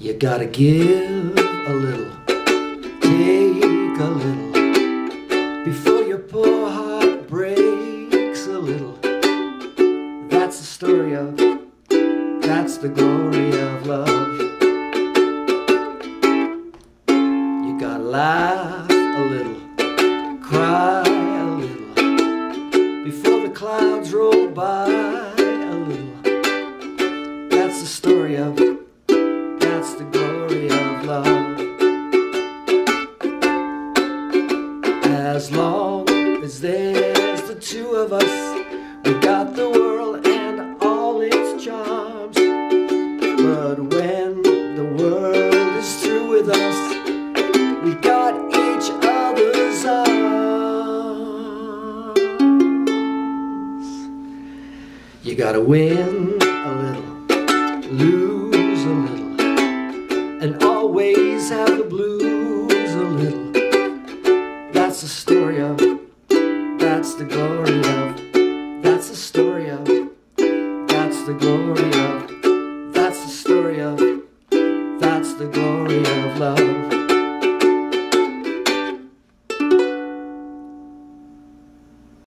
You gotta give a little, take a little, before your poor heart breaks a little. That's the story of, that's the glory of love. You gotta laugh a little, cry a little, before the clouds roll by a little. That's the story of, that's the glory of love. As long as there's the two of us, we got the world and all its charms. But when the world is through with us, we got each other's arms. You gotta win and always have the blues a little. That's the story of, that's the glory of, that's the story of, that's the glory of, that's the story of, that's the glory of love.